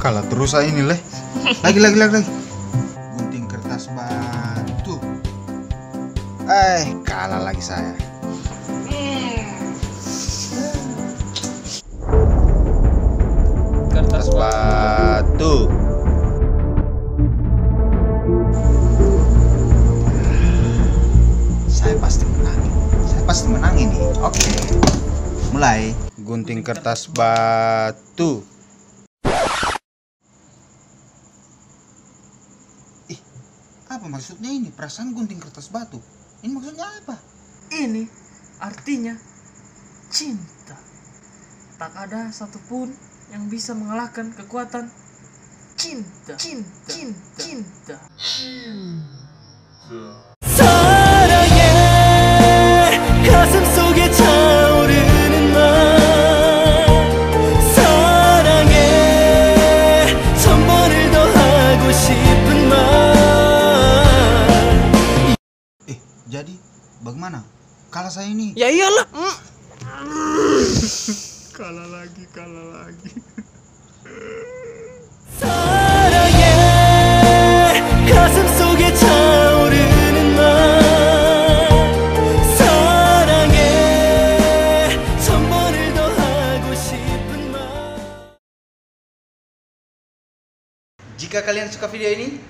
kalah terus saya ini leh. Lagi lagi lagi. lagi. Gunting kertas batu. Eh, kalah lagi saya. Kertas Kertas batu. Saya pasti menang. Saya pasti menang ini. Oke. Mulai gunting kertas batu. Ih, apa maksudnya ini? Perasaan gunting kertas batu. Ini maksudnya apa? Ini artinya cinta. Tak ada satupun yang bisa mengalahkan kekuatan cinta. Cinta. Cinta. Cinta. 사 terjadi? Bagaimana? Kalah saya ini. Ya iyalah. Mm. kalah lagi kalah lagi. Jika kalian suka video ini,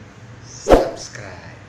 subscribe.